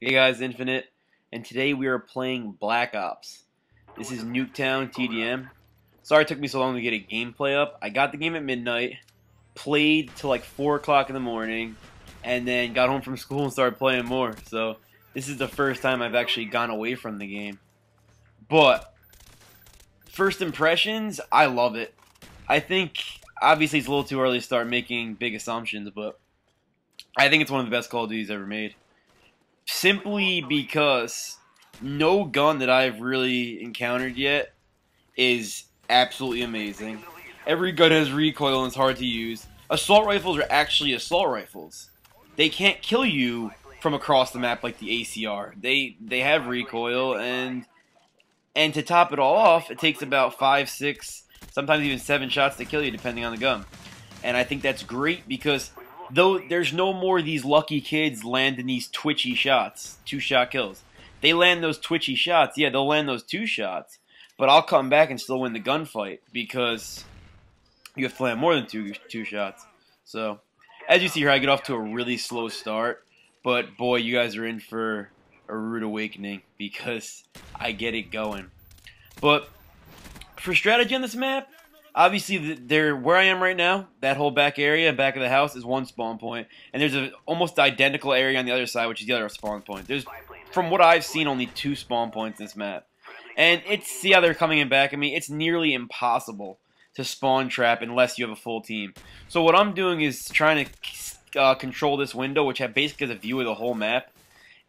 Hey guys, Infinite, and today we are playing Black Ops. This is Nuketown TDM. Sorry it took me so long to get a gameplay up. I got the game at midnight, played till like 4 o'clock in the morning, and then got home from school and started playing more. So this is the first time I've actually gone away from the game. But, first impressions, I love it. I think, obviously it's a little too early to start making big assumptions, but I think it's one of the best Call of Duties ever made simply because no gun that I've really encountered yet is absolutely amazing. Every gun has recoil and it's hard to use. Assault rifles are actually assault rifles. They can't kill you from across the map like the ACR. They they have recoil and and to top it all off, it takes about five, six, sometimes even seven shots to kill you depending on the gun. And I think that's great because though there's no more of these lucky kids landing these twitchy shots, two shot kills. They land those twitchy shots, yeah, they'll land those two shots, but I'll come back and still win the gunfight because you have to land more than two two shots. So, as you see here, I get off to a really slow start, but boy, you guys are in for a rude awakening because I get it going. But for strategy on this map, obviously there where I am right now, that whole back area, and back of the house, is one spawn point, and there's an almost identical area on the other side, which is the other spawn point. There's, from what I've seen, only two spawn points in this map, and it's see how they're coming in back at me. It's nearly impossible to spawn trap unless you have a full team. So what I'm doing is trying to uh, control this window, which basically has a view of the whole map,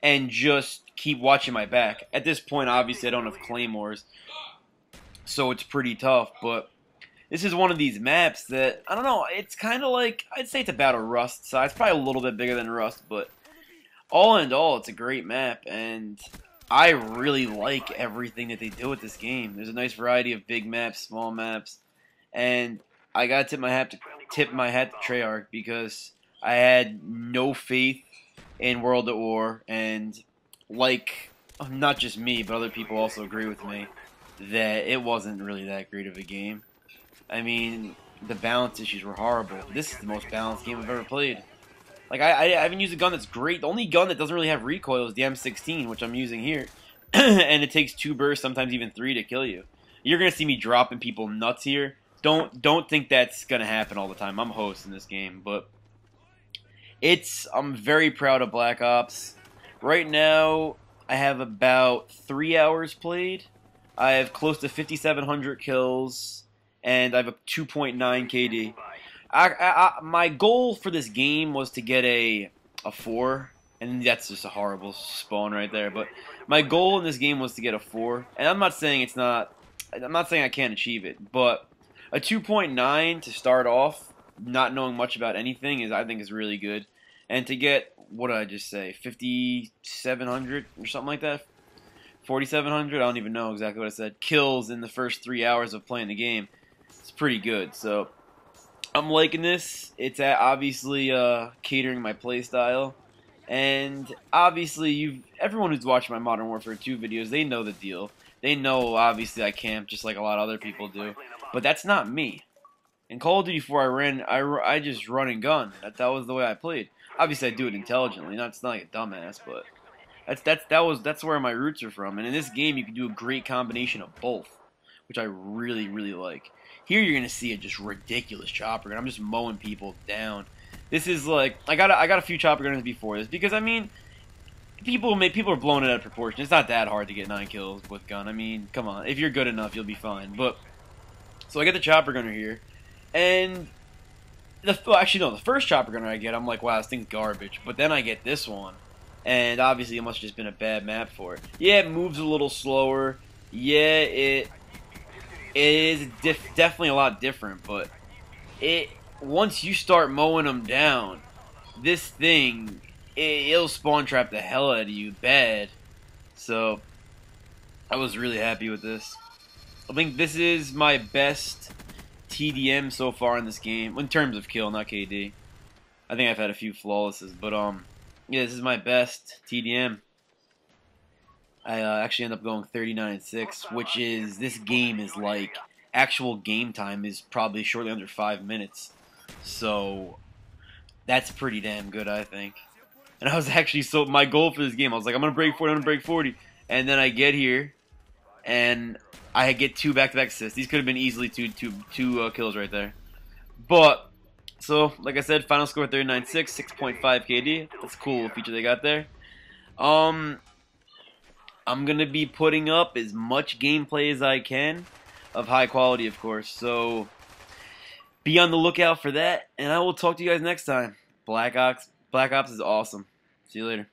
and just keep watching my back. At this point, obviously, I don't have claymores, so it's pretty tough, but this is one of these maps that I don't know. It's kind of like I'd say it's about a Rust size, probably a little bit bigger than Rust, but all in all, it's a great map, and I really like everything that they do with this game. There's a nice variety of big maps, small maps, and I gotta tip my hat to tip my hat to Treyarch because I had no faith in World at War, and like not just me, but other people also agree with me that it wasn't really that great of a game. I mean, the balance issues were horrible. This is the most balanced game I've ever played. Like, I, I haven't used a gun that's great. The only gun that doesn't really have recoil is the M16, which I'm using here. and it takes two bursts, sometimes even three, to kill you. You're going to see me dropping people nuts here. Don't don't think that's going to happen all the time. I'm hosting this game, but it's I'm very proud of Black Ops. Right now, I have about three hours played. I have close to 5,700 kills and I have a 2.9 KD. I, I, I, my goal for this game was to get a a four, and that's just a horrible spawn right there. But my goal in this game was to get a four, and I'm not saying it's not. I'm not saying I can't achieve it, but a 2.9 to start off, not knowing much about anything, is I think is really good. And to get what did I just say, 5,700 or something like that, 4,700. I don't even know exactly what I said. Kills in the first three hours of playing the game pretty good. So I'm liking this. It's at obviously uh, catering my playstyle. And obviously, you everyone who's watched my Modern Warfare 2 videos, they know the deal. They know, obviously, I camp just like a lot of other people do. But that's not me. In Call of Duty 4, I ran, I, I just run and gun. That, that was the way I played. Obviously, I do it intelligently. Not, it's not like a dumbass, but that's that's that was that's where my roots are from. And in this game, you can do a great combination of both, which I really really like. Here you're gonna see a just ridiculous chopper gun. I'm just mowing people down. This is like I got a, I got a few chopper guns before this because I mean people may people are blowing it out of proportion. It's not that hard to get nine kills with gun. I mean, come on, if you're good enough, you'll be fine. But so I get the chopper gunner here, and the well, actually no, the first chopper gunner I get, I'm like, wow, this thing's garbage. But then I get this one, and obviously it must have just been a bad map for it. Yeah, it moves a little slower. Yeah, it it is definitely a lot different, but it once you start mowing them down, this thing it, will spawn trap the hell out of you bad. So I was really happy with this. I think this is my best TDM so far in this game in terms of kill, not KD. I think I've had a few flawlesses, but um, yeah, this is my best TDM. I uh, actually end up going 39 and 6, which is this game is like actual game time is probably shortly under 5 minutes. So that's pretty damn good, I think. And I was actually so my goal for this game. I was like, I'm gonna break 40. I'm gonna break 40. And then I get here, and I get two back-to-back assists. These could have been easily two two two uh, kills right there. But so, like I said, final score 39.6, 6.5 KD. That's cool feature they got there. Um, I'm gonna be putting up as much gameplay as I can, of high quality, of course. So be on the lookout for that, and I will talk to you guys next time. Black Ops, Black Ops is awesome. See you later.